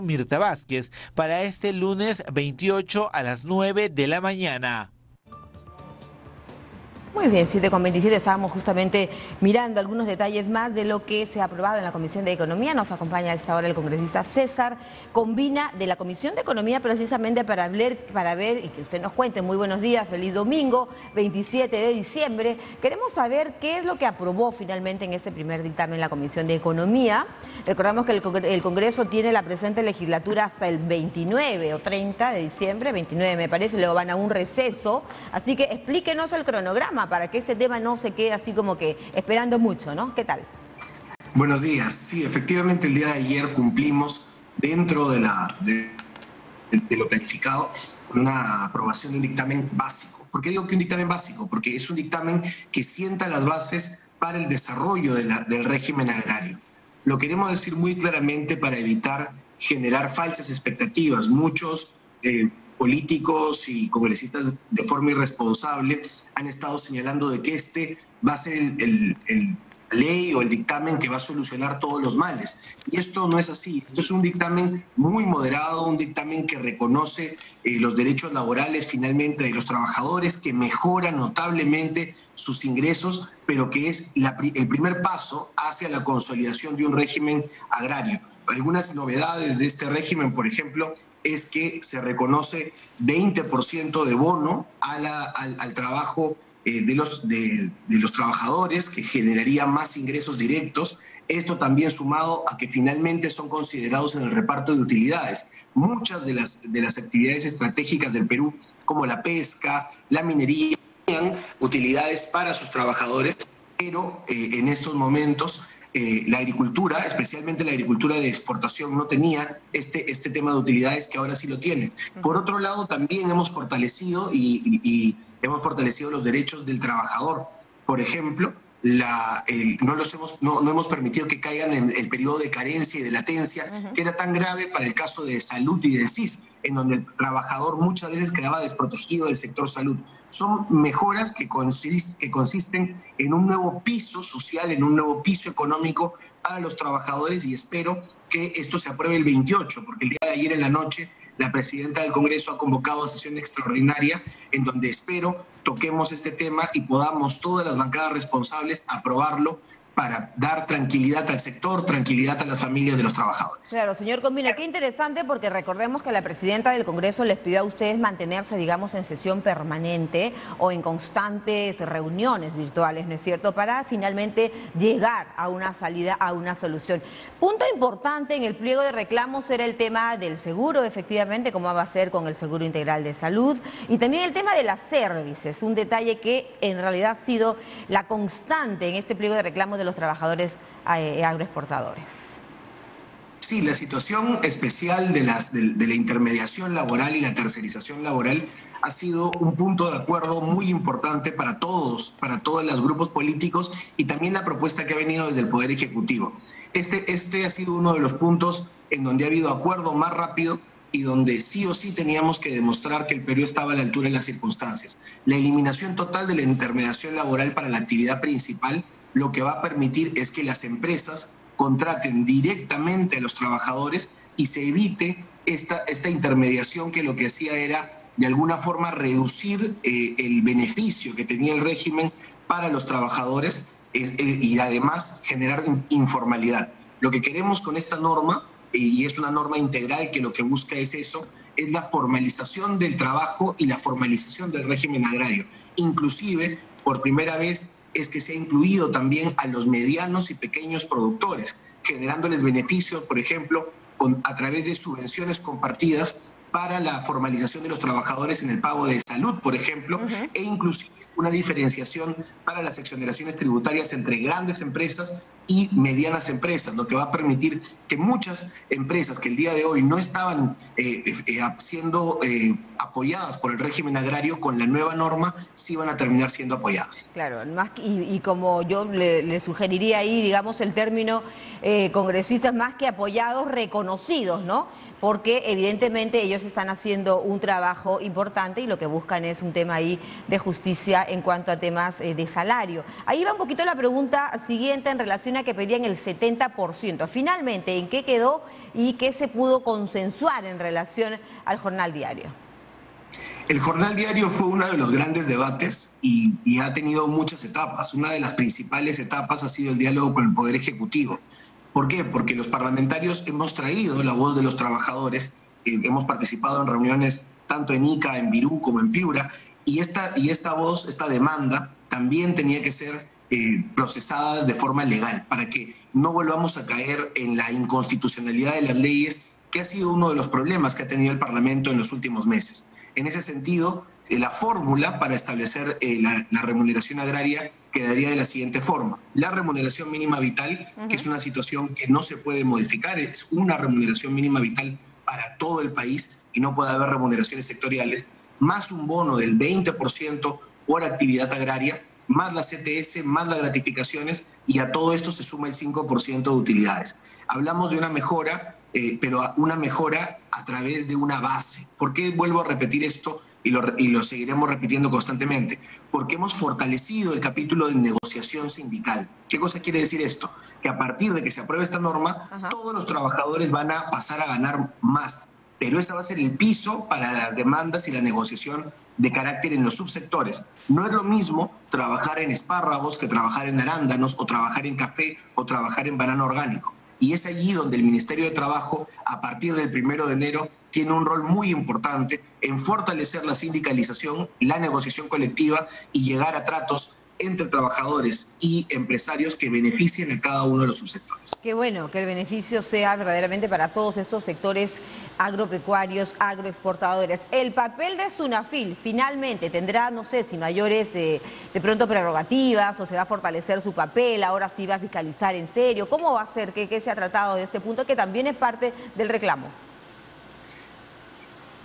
Mirta Vázquez para este lunes 28 a las 9 de la mañana. Muy bien, 7 con 27 estábamos justamente mirando algunos detalles más de lo que se ha aprobado en la Comisión de Economía. Nos acompaña a esta el congresista César Combina de la Comisión de Economía precisamente para, hablar, para ver y que usted nos cuente. Muy buenos días, feliz domingo, 27 de diciembre. Queremos saber qué es lo que aprobó finalmente en este primer dictamen la Comisión de Economía. Recordamos que el Congreso tiene la presente legislatura hasta el 29 o 30 de diciembre, 29 me parece, luego van a un receso. Así que explíquenos el cronograma para que ese tema no se quede así como que esperando mucho, ¿no? ¿Qué tal? Buenos días. Sí, efectivamente el día de ayer cumplimos dentro de, lo planificado una aprobación de un dictamen básico. ¿Por qué digo que un dictamen básico? Porque es un dictamen que sienta las bases para el desarrollo del régimen agrario. Lo queremos decir muy claramente para evitar generar falsas expectativas. Muchos eh, políticos y congresistas de forma irresponsable han estado señalando de que este va a ser el, ley o el dictamen que va a solucionar todos los males. Y esto no es así. Esto es un dictamen muy moderado, un dictamen que reconoce eh, los derechos laborales finalmente de los trabajadores, que mejora notablemente sus ingresos, pero que es el primer paso hacia la consolidación de un régimen agrario. Algunas novedades de este régimen, por ejemplo, es que se reconoce 20% de bono al, trabajo eh, de, los, de, los trabajadores, que generaría más ingresos directos. Esto también sumado a que finalmente son considerados en el reparto de utilidades. Muchas de las, de las actividades estratégicas del Perú, como la pesca, la minería, utilidades para sus trabajadores, pero eh, en estos momentos eh, la agricultura, especialmente la agricultura de exportación, no tenía este, este tema de utilidades que ahora sí lo tiene. Por otro lado, también hemos fortalecido y, hemos fortalecido los derechos del trabajador. Por ejemplo, la, no, los hemos, no, hemos permitido que caigan en el periodo de carencia y de latencia, que era tan grave para el caso de salud y del CIS, en donde el trabajador muchas veces quedaba desprotegido del sector salud son mejoras que, que consisten en un nuevo piso social, en un nuevo piso económico para los trabajadores y espero que esto se apruebe el 28, porque el día de ayer en la noche la presidenta del Congreso ha convocado a sesión extraordinaria en donde espero toquemos este tema y podamos todas las bancadas responsables aprobarlo para dar tranquilidad al sector, tranquilidad a las familias de los trabajadores. Claro, señor Combina, qué interesante porque recordemos que la presidenta del Congreso les pidió a ustedes mantenerse, digamos, en sesión permanente o en constantes reuniones virtuales, ¿no es cierto?, para finalmente llegar a una salida, a una solución. Punto importante en el pliego de reclamos era el tema del seguro, efectivamente, cómo va a ser con el seguro integral de salud, y también el tema de las services, un detalle que en realidad ha sido la constante en este pliego de reclamos de los trabajadores eh, agroexportadores. Sí, la situación especial de, las, de, la intermediación laboral y la tercerización laboral ha sido un punto de acuerdo muy importante para todos, para todos los grupos políticos y también la propuesta que ha venido desde el Poder Ejecutivo. Este, este ha sido uno de los puntos en donde ha habido acuerdo más rápido y donde sí o sí teníamos que demostrar que el Perú estaba a la altura de las circunstancias. La eliminación total de la intermediación laboral para la actividad principal lo que va a permitir es que las empresas contraten directamente a los trabajadores y se evite esta, esta intermediación que lo que hacía era de alguna forma reducir eh, el beneficio que tenía el régimen para los trabajadores eh, y además generar informalidad. Lo que queremos con esta norma, y es una norma integral que lo que busca es eso, es la formalización del trabajo y la formalización del régimen agrario. Inclusive, por primera vez, es que se ha incluido también a los medianos y pequeños productores, generándoles beneficios, por ejemplo, a través de subvenciones compartidas para la formalización de los trabajadores en el pago de salud, por ejemplo, e inclusive una diferenciación para las exoneraciones tributarias entre grandes empresas y medianas empresas, lo que va a permitir que muchas empresas que el día de hoy no estaban eh, eh, eh, siendo apoyadas por el régimen agrario con la nueva norma, sí van a terminar siendo apoyadas. Claro, más y, como yo le, sugeriría ahí, digamos, el término congresistas más que apoyados, reconocidos, ¿no? Porque evidentemente ellos están haciendo un trabajo importante y lo que buscan es un tema ahí de justicia en cuanto a temas de salario. Ahí va un poquito la pregunta siguiente en relación que pedían el 70%. Finalmente, ¿en qué quedó y qué se pudo consensuar en relación al jornal diario. El jornal diario fue uno de los grandes debates y, y, ha tenido muchas etapas. Una de las principales etapas ha sido el diálogo con el Poder Ejecutivo. ¿Por qué? Porque los parlamentarios hemos traído la voz de los trabajadores, eh, hemos participado en reuniones tanto en ICA, en Virú como en Piura, y esta, y esta voz, esta demanda, también tenía que ser eh, procesada de forma legal, para que no volvamos a caer en la inconstitucionalidad de las leyes, que ha sido uno de los problemas que ha tenido el Parlamento en los últimos meses. En ese sentido, eh, la fórmula para establecer eh, la, remuneración agraria quedaría de la siguiente forma. La remuneración mínima vital, que es una situación que no se puede modificar, es una remuneración mínima vital para todo el país y no puede haber remuneraciones sectoriales, más un bono del 20% por actividad agraria, más la CTS, más las gratificaciones y a todo esto se suma el 5% de utilidades. Hablamos de una mejora, eh, pero una mejora a través de una base. ¿Por qué vuelvo a repetir esto y lo, y lo seguiremos repitiendo constantemente? Porque hemos fortalecido el capítulo de negociación sindical. ¿Qué cosa quiere decir esto? Que a partir de que se apruebe esta norma, todos los trabajadores van a pasar a ganar más pero esta va a ser el piso para las demandas y la negociación de carácter en los subsectores. No es lo mismo trabajar en espárragos que trabajar en arándanos o trabajar en café o trabajar en banano orgánico. Y es allí donde el Ministerio de Trabajo, a partir del primero de enero, tiene un rol muy importante en fortalecer la sindicalización, la negociación colectiva y llegar a tratos entre trabajadores y empresarios que beneficien a cada uno de los subsectores. Qué bueno que el beneficio sea verdaderamente para todos estos sectores agropecuarios, agroexportadores. El papel de Sunafil finalmente tendrá, no sé, si mayores de pronto prerrogativas o se va a fortalecer su papel, ahora sí va a fiscalizar en serio. ¿Cómo va a ser? ¿Qué, qué se ha tratado de este punto que también es parte del reclamo?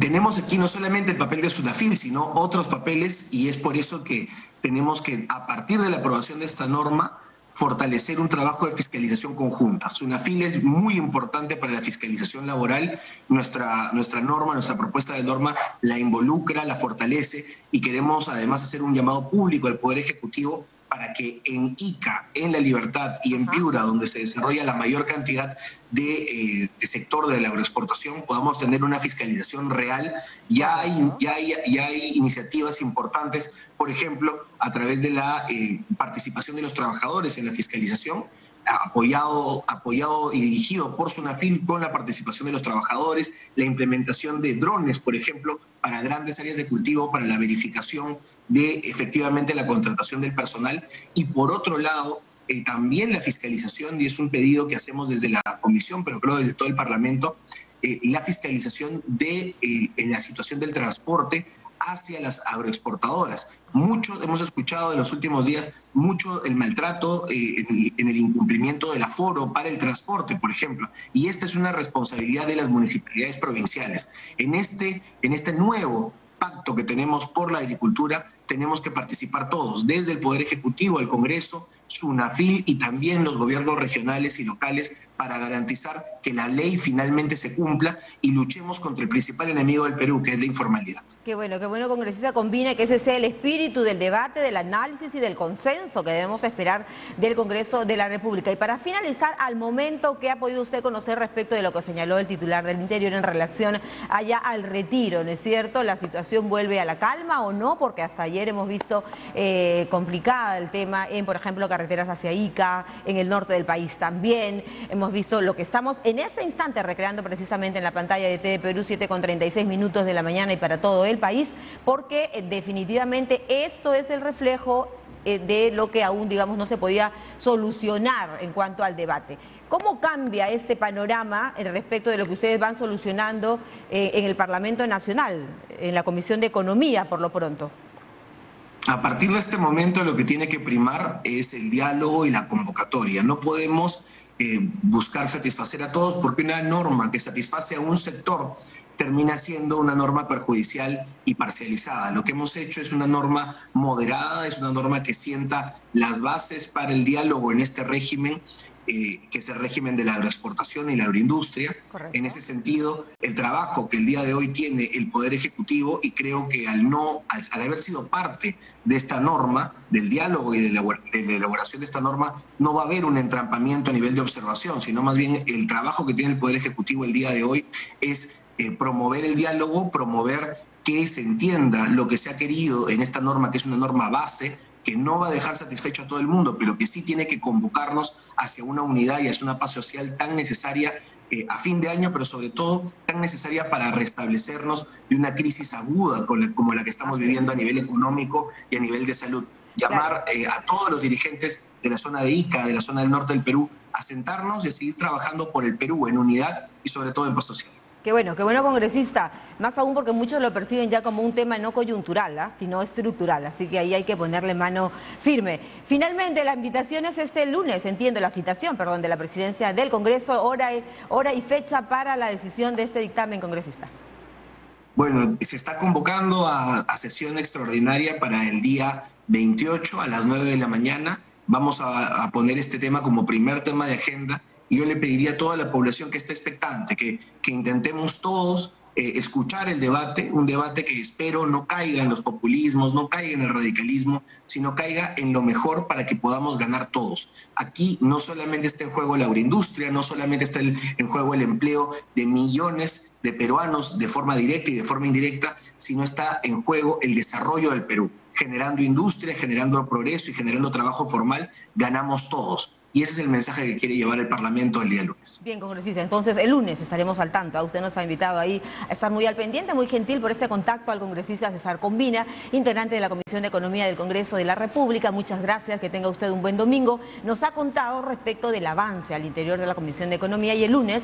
Tenemos aquí no solamente el papel de Sunafil, sino otros papeles y es por eso que tenemos que, a partir de la aprobación de esta norma, fortalecer un trabajo de fiscalización conjunta. SUNAFIL es muy importante para la fiscalización laboral. Nuestra, nuestra norma, nuestra propuesta de norma la involucra, la fortalece y queremos además hacer un llamado público al Poder Ejecutivo para que en Ica, en La Libertad y en Piura, donde se desarrolla la mayor cantidad de, eh, sector de la agroexportación, podamos tener una fiscalización real. Ya hay, ya hay, ya hay iniciativas importantes, por ejemplo, a través de la eh, participación de los trabajadores en la fiscalización apoyado, apoyado y dirigido por Sunafil con la participación de los trabajadores, la implementación de drones, por ejemplo, para grandes áreas de cultivo, para la verificación de efectivamente la contratación del personal. Y por otro lado, eh, también la fiscalización, y es un pedido que hacemos desde la Comisión, pero creo desde todo el Parlamento, eh, la fiscalización de eh, en la situación del transporte hacia las agroexportadoras. Mucho hemos escuchado en los últimos días mucho el maltrato eh, en, el incumplimiento del aforo para el transporte, por ejemplo, y esta es una responsabilidad de las municipalidades provinciales. En este, en este nuevo pacto que tenemos por la agricultura, tenemos que participar todos, desde el Poder Ejecutivo, el Congreso, SUNAFIL y también los gobiernos regionales y locales para garantizar que la ley finalmente se cumpla y luchemos contra el principal enemigo del Perú, que es la informalidad. Qué bueno, qué bueno, congresista, combina que ese sea el espíritu del debate, del análisis y del consenso que debemos esperar del Congreso de la República. Y para finalizar, al momento que ha podido usted conocer respecto de lo que señaló el titular del Interior en relación allá al retiro, ¿no es cierto? ¿La situación vuelve a la calma o no? Porque hasta ayer hemos visto eh, complicada el tema en, por ejemplo, carreteras hacia Ica, en el norte del país también. Hemos visto lo que estamos en este instante recreando precisamente en la pantalla de TV Perú, 7 con 36 minutos de la mañana y para todo el país, porque eh, definitivamente esto es el reflejo eh, de lo que aún, digamos, no se podía solucionar en cuanto al debate. ¿Cómo cambia este panorama respecto de lo que ustedes van solucionando en el Parlamento Nacional, en la Comisión de Economía, por lo pronto? A partir de este momento lo que tiene que primar es el diálogo y la convocatoria. No podemos eh, buscar satisfacer a todos porque una norma que satisface a un sector termina siendo una norma perjudicial y parcializada. Lo que hemos hecho es una norma moderada, es una norma que sienta las bases para el diálogo en este régimen eh, que es el régimen de la agroexportación y la agroindustria. En ese sentido, el trabajo que el día de hoy tiene el Poder Ejecutivo, y creo que al no, al, haber sido parte de esta norma, del diálogo y de la, elaboración de esta norma, no va a haber un entrampamiento a nivel de observación, sino más bien el trabajo que tiene el Poder Ejecutivo el día de hoy es eh, promover el diálogo, promover que se entienda lo que se ha querido en esta norma, que es una norma base, que no va a dejar satisfecho a todo el mundo, pero que sí tiene que convocarnos hacia una unidad y hacia una paz social tan necesaria eh, a fin de año, pero sobre todo tan necesaria para restablecernos de una crisis aguda como la que estamos viviendo a nivel económico y a nivel de salud. Llamar eh, a todos los dirigentes de la zona de Ica, de la zona del norte del Perú, a sentarnos y a seguir trabajando por el Perú en unidad y sobre todo en paz social. Qué bueno, qué bueno congresista, más aún porque muchos lo perciben ya como un tema no coyuntural, ¿ah? sino estructural, así que ahí hay que ponerle mano firme. Finalmente, la invitación es este lunes, entiendo, la citación, perdón, de la presidencia del Congreso, hora, hora y fecha para la decisión de este dictamen congresista. Bueno, se está convocando a, sesión extraordinaria para el día 28 a las 9 de la mañana. Vamos a poner este tema como primer tema de agenda y yo le pediría a toda la población que esté expectante, que, que intentemos todos eh, escuchar el debate, un debate que espero no caiga en los populismos, no caiga en el radicalismo, sino caiga en lo mejor para que podamos ganar todos. Aquí no solamente está en juego la agroindustria, no solamente está en juego el empleo de millones de peruanos de forma directa y de forma indirecta, sino está en juego el desarrollo del Perú. Generando industria, generando progreso y generando trabajo formal, ganamos todos. Y ese es el mensaje que quiere llevar el Parlamento el día lunes. Bien, congresista, entonces el lunes estaremos al tanto. Usted nos ha invitado ahí a estar muy al pendiente, muy gentil por este contacto al congresista César Combina, integrante de la Comisión de Economía del Congreso de la República. Muchas gracias, que tenga usted un buen domingo. Nos ha contado respecto del avance al interior de la Comisión de Economía y el lunes